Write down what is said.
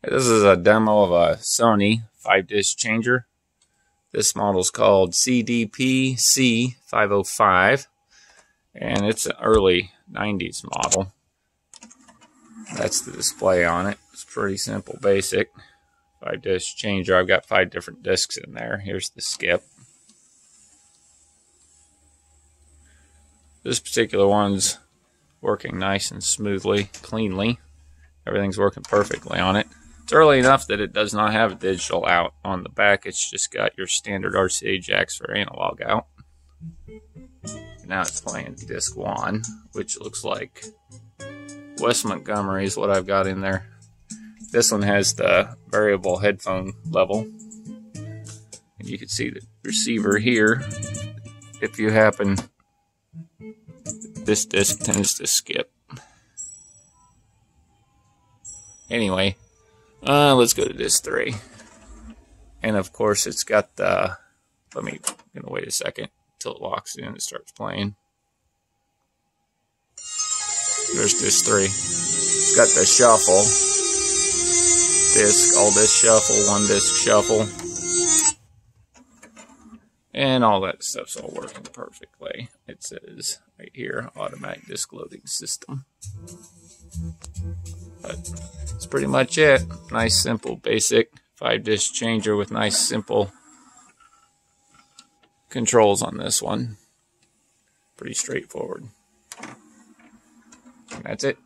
This is a demo of a Sony 5-disc changer. This model is called CDP-C505 and it's an early 90s model. That's the display on it. It's pretty simple, basic. 5-disc changer. I've got five different discs in there. Here's the skip. This particular one's working nice and smoothly, cleanly. Everything's working perfectly on it. It's early enough that it does not have a digital out on the back. It's just got your standard RCA jacks for analog out. Now it's playing disc one, which looks like Wes Montgomery is what I've got in there. This one has the variable headphone level. And you can see the receiver here. If you happen, this disc tends to skip. Anyway, uh, let's go to disc three. And of course, it's got the. Let me. I'm gonna wait a second till it locks in and starts playing. There's disc three. It's got the shuffle disc, all disc shuffle, one disc shuffle, and all that stuff's all working perfectly. It says right here, automatic disc loading system. Pretty much it. Nice, simple, basic five disc changer with nice, simple controls on this one. Pretty straightforward. And that's it.